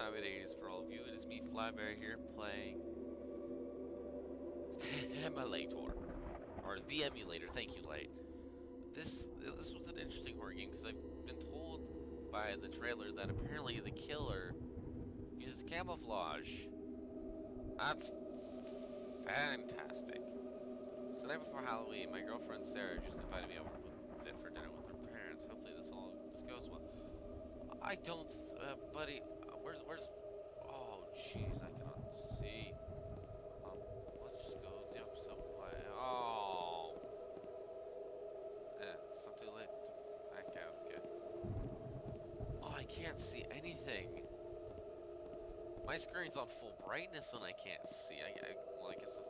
time it is for all of you. It is me, Flabby Bear, here playing Emulator, or the Emulator. Thank you, Light. This this was an interesting horror game because I've been told by the trailer that apparently the killer uses camouflage. That's fantastic. So the night before Halloween, my girlfriend Sarah just invited me over with, for dinner with her parents. Hopefully this all just goes well. I don't, uh, buddy. Where's where's? Oh, jeez, I cannot see. Um, let's just go the opposite way. Oh. Yeah, it's not too late. Okay, okay. Oh, I can't see anything. My screen's on full brightness and I can't see. I, I well, I guess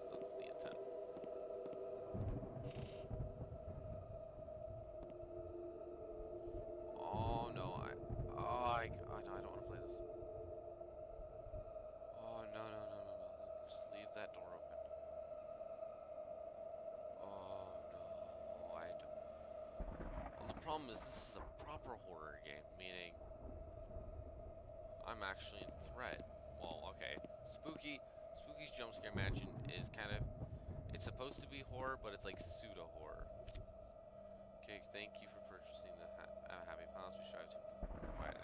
thank you for purchasing the ha uh, Happy Palace. We strive to provide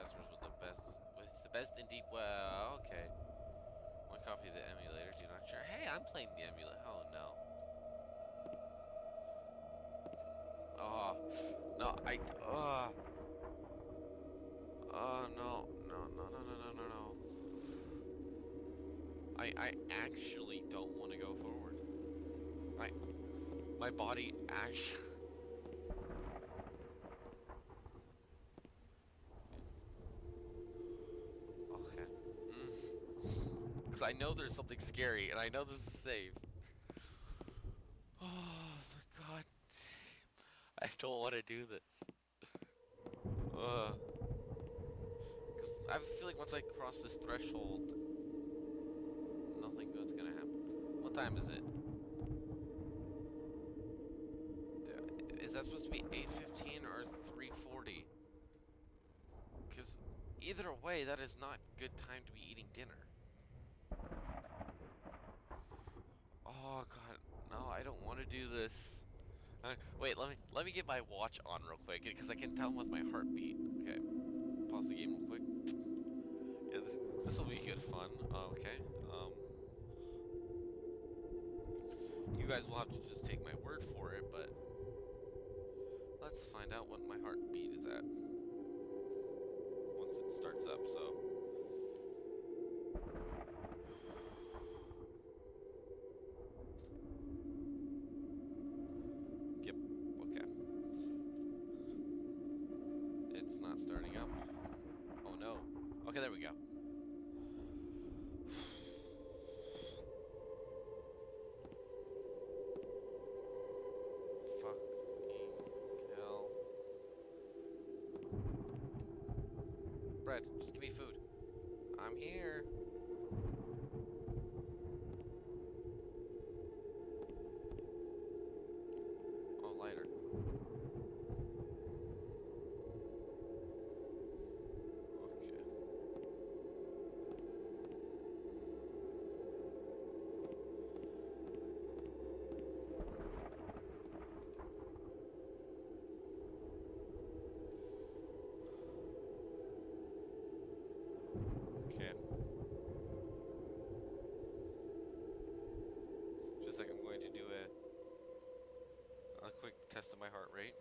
customers with the best, with the best in deep. Well, okay. One copy of the emulator. Do not share. Hey, I'm playing the emulator. Oh no. Oh no, I. Oh. Oh no, no, no, no, no, no, no, no. I I actually don't want to go forward. My my body actually. Because I know there's something scary, and I know this is safe. Oh, god damn. I don't want to do this. Uh, I feel like once I cross this threshold, nothing good's gonna happen. What time is it? Is that supposed to be 8.15 or 3.40? Because either way, that is not good time to be eating dinner. Oh god, no, I don't want to do this. Uh, wait, let me let me get my watch on real quick because I can tell with my heartbeat. Okay, pause the game real quick. Yeah, this, this will be good fun. Oh, okay. Um, you guys will have to just take my word for it, but let's find out what my heartbeat is at once it starts up. So. Starting up. Oh no. Okay, there we go. Fucking hell. Bread, just give me food. I'm here. Okay. Just like I'm going to do a, a quick test of my heart rate.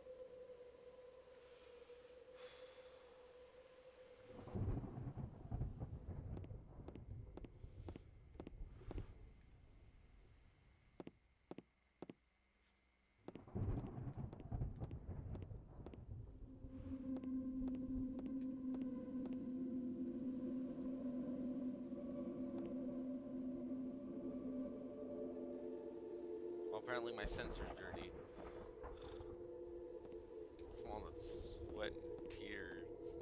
Apparently my sensor's dirty. From all that sweat and tears.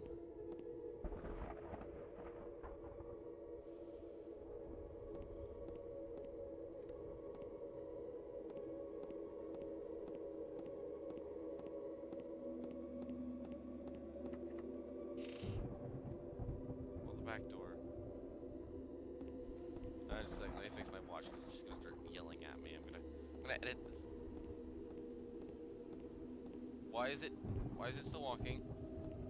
Well, the back door. I just like, let me fix my watch because it's just gonna start yelling at me. I'm gonna, gonna edit this. Why is it, why is it still walking?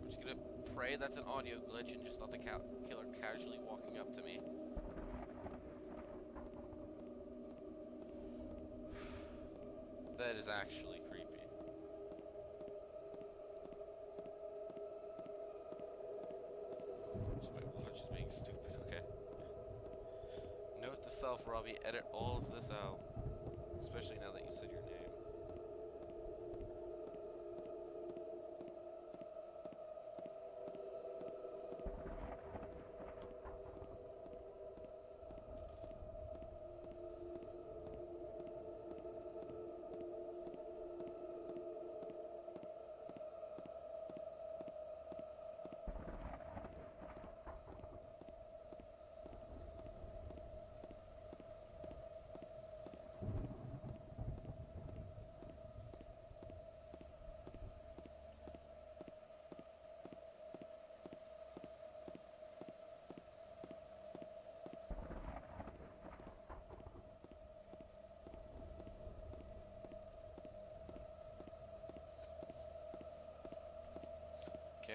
I'm just gonna pray that's an audio glitch and just not the ca killer casually walking up to me. That is actually creepy. Just my watch is being stupid, okay? Note to self, Robbie, edit all of this out. Especially now that you said your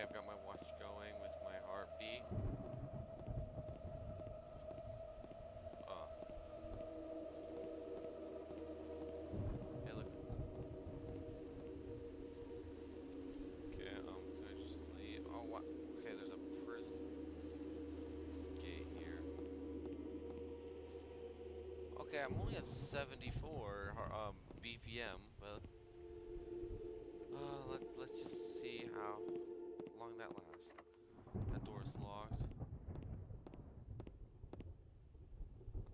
I've got my watch going with my heartbeat. Oh. Hey, look. Okay, um, can I just leave? Oh, what? Okay, there's a prison gate here. Okay, I'm only at 74 har- um, BPM, but uh, let, let's just see how long that lasts. That door is locked.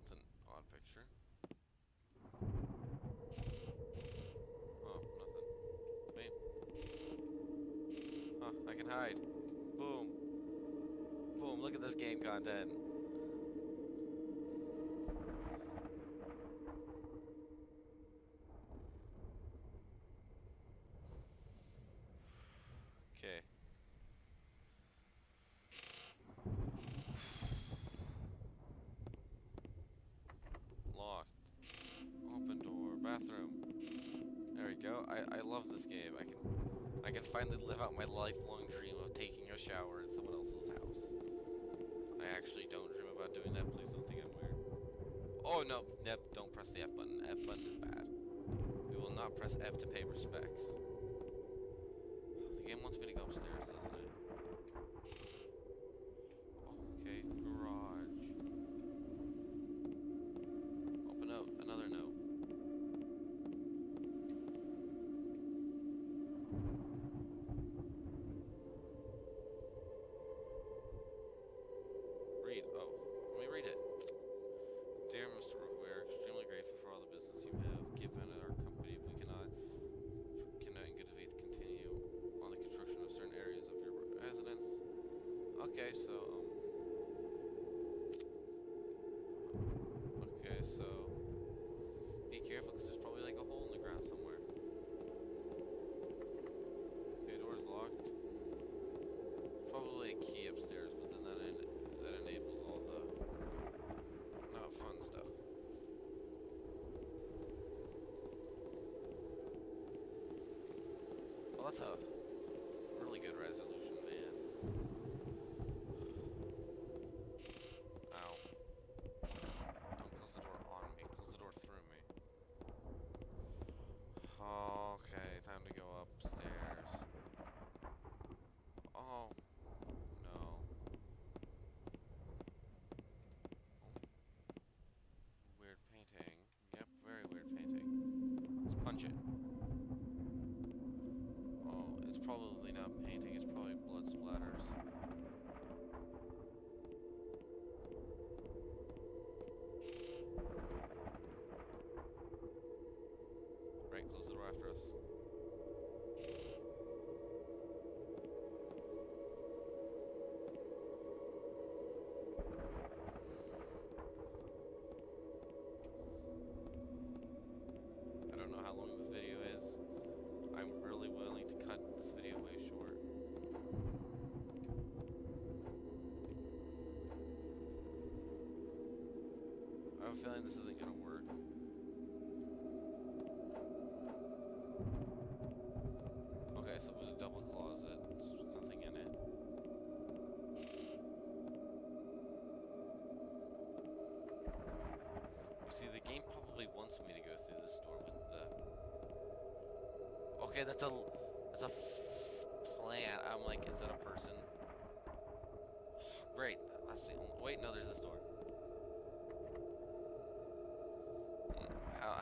That's an odd picture. Oh, nothing. Wait. Huh, I can hide. Boom. Boom, look at this game content. Okay. Locked. Open door. Bathroom. There we go. I, I love this game. I can I can finally live out my lifelong dream of taking a shower press F to pay respects. The game wants me to go upstairs, doesn't it? Okay, garage. Open note, another note. Read. Oh, let me read it. Dear Mr. Rook, we are extremely grateful for all the business you have given our company. We cannot, cannot in good faith continue on the construction of certain areas of your residence. Okay, so, um, okay, so, be careful because there's probably like a hole in the ground somewhere. Okay, door's locked. Probably a key upstairs, but then that, en- that enables all the not fun stuff. Well, that's a up painting have a feeling this isn't gonna work. Okay, so it was a double closet. There's nothing in it. You see, the game probably wants me to go through this door with the. Okay, that's a that's a plant. I'm like, is that a person? Great. That's the only. Wait, no, there's this door.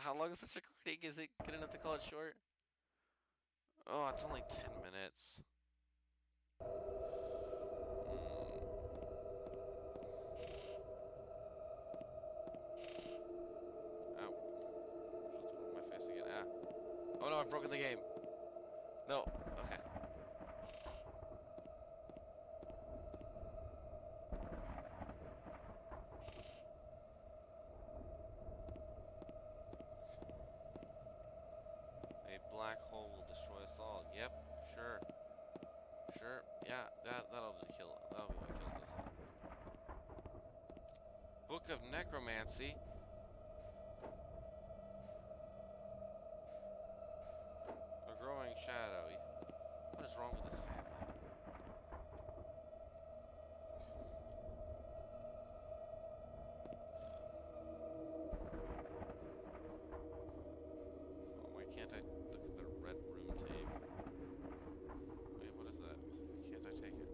How long is this recording? Is it good enough to call it short? Oh, it's only ten minutes. Mm. Again. Ah. Oh no, I've broken the game. No. Okay. A black hole will destroy us all. Yep, sure. Sure. Yeah, that that'll be kill that'll be what kills us all. Book of Necromancy. A growing shadow. What is wrong with this family? Oh, why can't I look at the red room tape? Wait, what is that? Why can't I take it?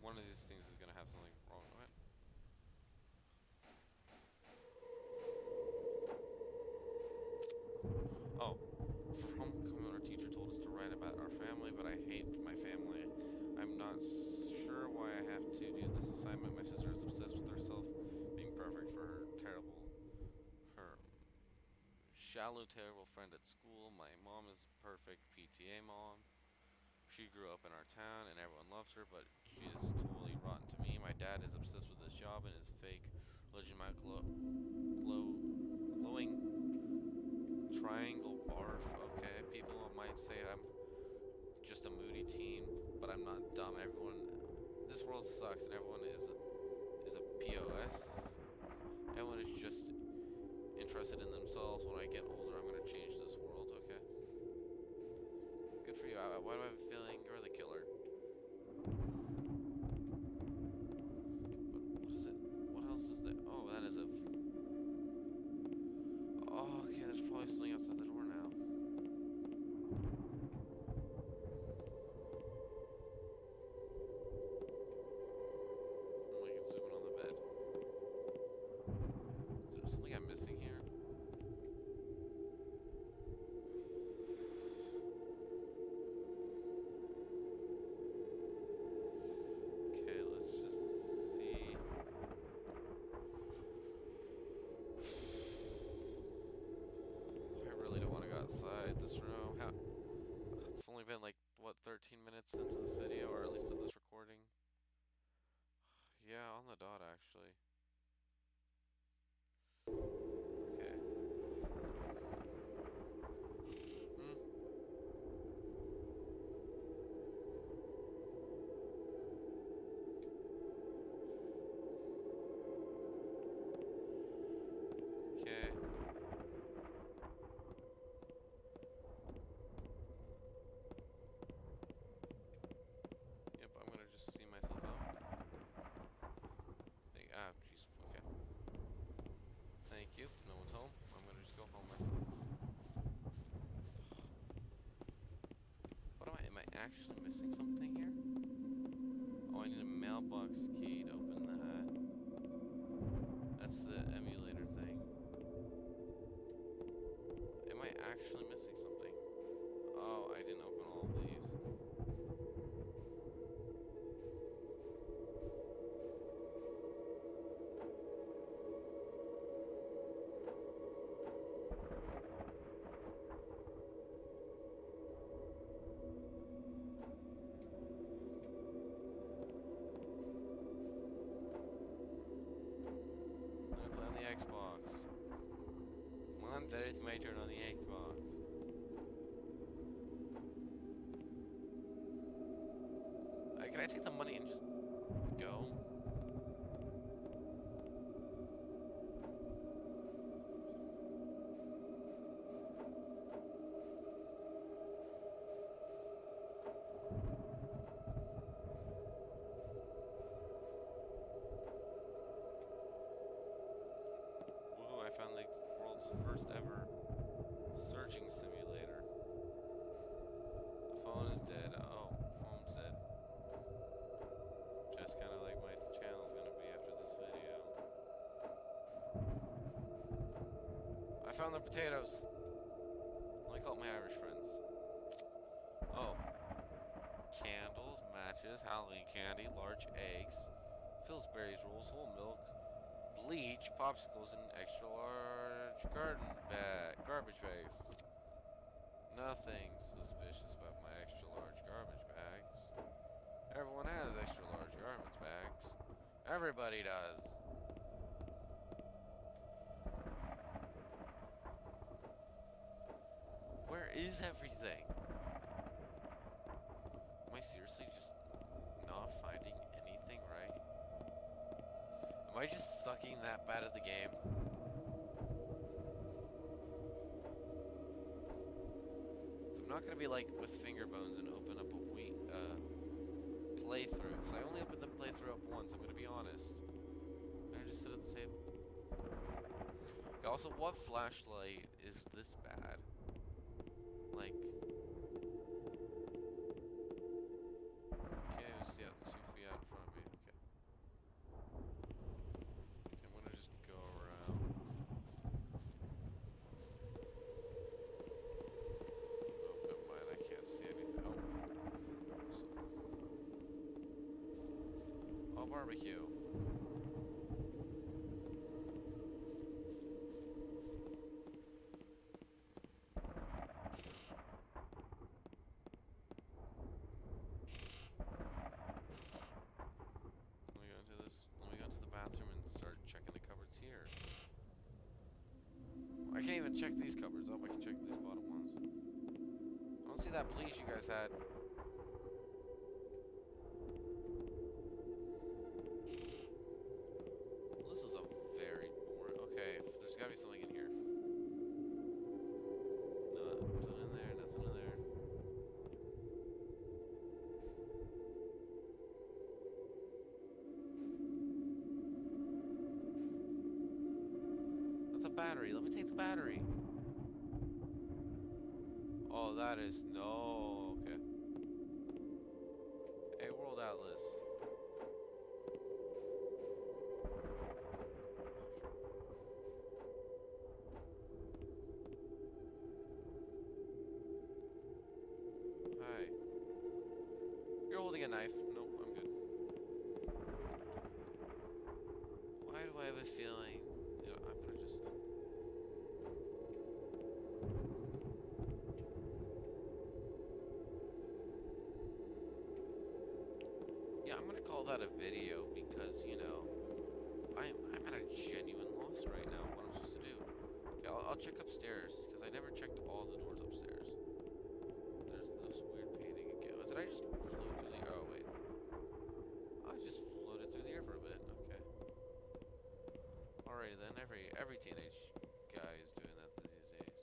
One of these things is gonna have something wrong with it. Oh, from coming, our teacher told us to write about our family, but I hate my family. I'm not s- sure why I have to this. My sister is obsessed with herself being perfect for her terrible, her shallow, terrible friend at school. My mom is perfect PTA mom. She grew up in our town and everyone loves her, but she is totally rotten to me. My dad is obsessed with his job and his fake religion. My glow, glow, glowing triangle barf. Okay, people might say I'm just a moody teen, but I'm not dumb. Everyone, this world sucks, and everyone is a, is a pos. Everyone is just interested in themselves. When I get older, I'm gonna change this world. Okay. Good for you. Why do I have a feeling 13 minutes into this video, or at least of this recording. Yeah, on the dot actually. Okay. Hmm. Okay. Yep, I'm gonna just see myself out. Thank, ah, jeez. Okay. Thank you. No one's home. I'm gonna just go home myself. What am I? Am I actually missing something here? Oh, I need a mailbox key to open that. That's the emulator thing. Am I actually missing Xbox. One third, it's my turn on the Xbox. Uh, can I take the money and just go? Found the potatoes. Like all my Irish friends. Oh. Candles, matches, Halloween candy, large eggs, Pillsbury's rolls, whole milk, bleach, popsicles, and extra large garden bag, garbage bags. Nothing suspicious about my extra large garbage bags. Everyone has extra large garbage bags. Everybody does. Where is everything? Am I seriously just not finding anything right? Am I just sucking that bad at the game? So I'm not gonna be like with finger bones and open up a week uh, playthrough because I only opened the playthrough up once. I'm gonna be honest. I just sit at the table. Also, what flashlight is this bad? Like. Okay, we see out two feet out in front of me. Okay. Okay, I'm gonna just go around. Oh, never mind. I can't see anything. Oh. So- Oh, barbecue. Let me go into this. Let me go into the bathroom and start checking the cupboards here. I can't even check these cupboards. Oh, I can check these bottom ones. I don't see that bleach you guys had. A battery. Let me take the battery. Oh, that is no. Call that a video because you know, I'm I'm at a genuine loss right now. What I'm supposed to do? Okay, I'll, I'll check upstairs because I never checked all the doors upstairs. There's this weird painting again. Did I just float through the? Oh wait. I just floated through the air for a bit. Okay. Alright then. Every every teenage guy is doing that these days.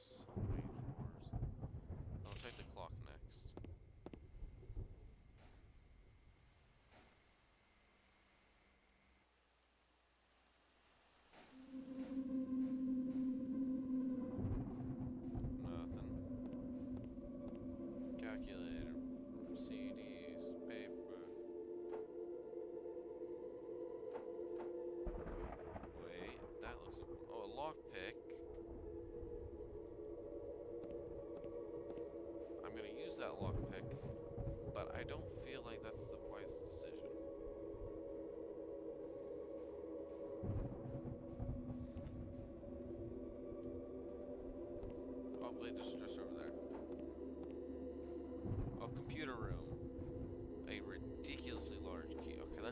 so many drawers. I'll check the clock next. Nothing. Calculator,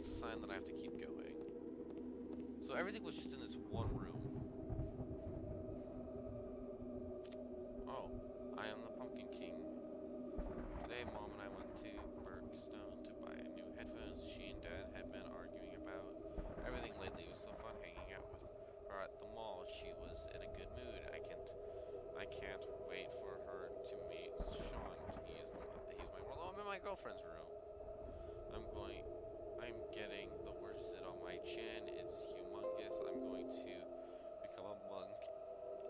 that's a sign that I have to keep going. So everything was just in this one room. Oh, I am the Pumpkin King. Today, Mom and I went to Bergstone to buy new headphones. She and Dad had been arguing about everything lately. It was so fun hanging out with her at the mall. She was in a good mood. I can't, I can't wait for her to meet Sean. He's the, he's my well, I'm in my girlfriend's room. I'm going. I'm getting the worst zit on my chin. It's humongous. I'm going to become a monk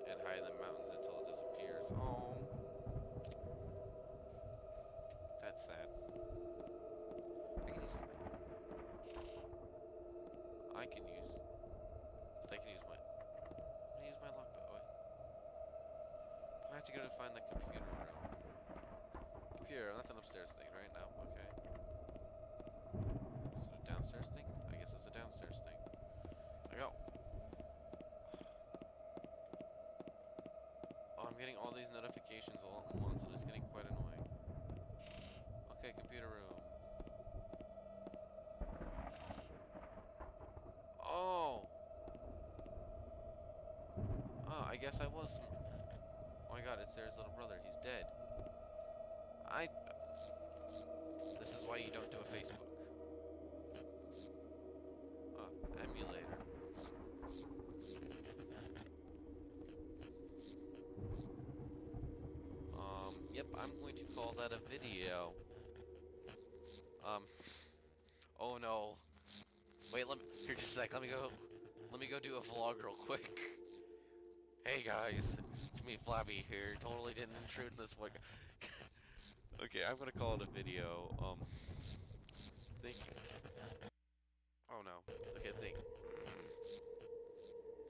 and hide in the mountains until it disappears. Oh. That's sad. I can use. I can use. I can use my. I use my lockpick? Oh, wait. I have to go to find the computer room. Computer. That's an upstairs thing, right? now. Okay. Is it a downstairs thing? I guess it's a downstairs thing. I go. Oh, I'm getting all these notifications all at once, and it's getting quite annoying. Okay, computer room. Oh! Oh, I guess I was. Oh my god, it's Sarah's little brother. He's dead. I. This is why you don't do a Facebook. Emulator. Um, yep, I'm going to call that a video. Um, oh no. Wait, let me, here just a sec, let me go, let me go do a vlog real quick. Hey guys, it's me Flabby here, totally didn't intrude in this one. okay, I'm gonna call it a video, um, thank you. Oh no, okay, thank,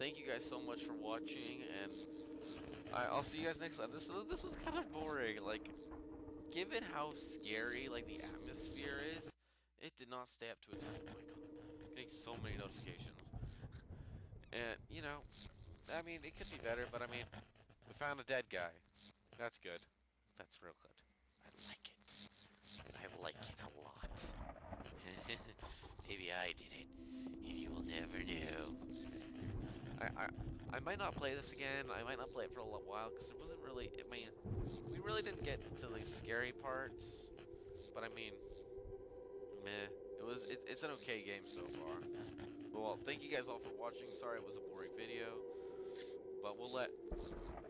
thank you guys so much for watching, and I, I'll see you guys next time. This, this was kind of boring, like, given how scary, like, the atmosphere is, it did not stay up to its, oh my god, getting so many notifications. And, you know, I mean, it could be better, but I mean, we found a dead guy. That's good. That's real good. I like it. I like it a lot. Maybe I did it, and you will never know. I, I, I might not play this again. I might not play it for a little while, because it wasn't really, I mean, we really didn't get to the scary parts. But I mean, meh. It was, it, it's an okay game so far. Well, thank you guys all for watching. Sorry it was a boring video but we'll let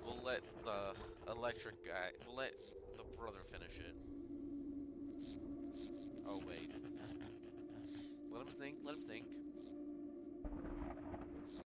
we'll let the electric guy we'll let the brother finish it. Oh wait. Let him think, let him think.